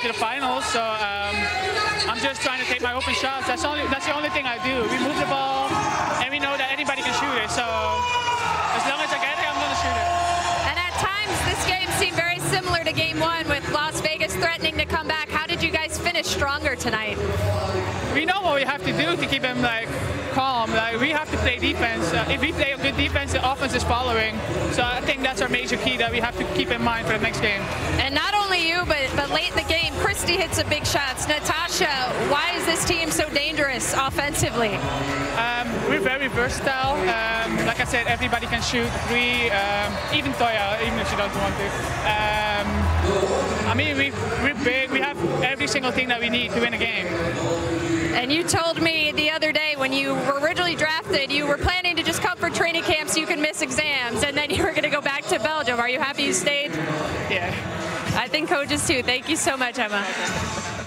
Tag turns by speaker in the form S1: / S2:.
S1: balls, so um, I'm just trying to take my open shots. That's only that's the only thing I do. We move the ball, and we know that anybody can shoot it. So as long as I get it, I'm gonna shoot it.
S2: And at times, this game seemed very similar to Game One, with Las Vegas threatening to come back. How did you guys finish stronger tonight?
S1: We know what we have to do to keep them like calm. Like we have to play defense. Uh, if we play a good defense, the offense is following. So I think that's our major key that we have to keep in mind for the next game.
S2: And not only you, but but late in the game, Kristi hit some big shots. Natasha, why is this team so dangerous offensively?
S1: Um, we're very versatile. Um, like I said, everybody can shoot three. Um, even Toya, even if she doesn't want to. Um, I mean, we, we're big. We have every single thing that we need to win a game.
S2: And you told me the other day when you were originally drafted, you were planning to just come for training camp so you can miss exams, and then you were going to go back to Belgium. Are you happy you stayed? Think coaches too. Thank you so much, Emma.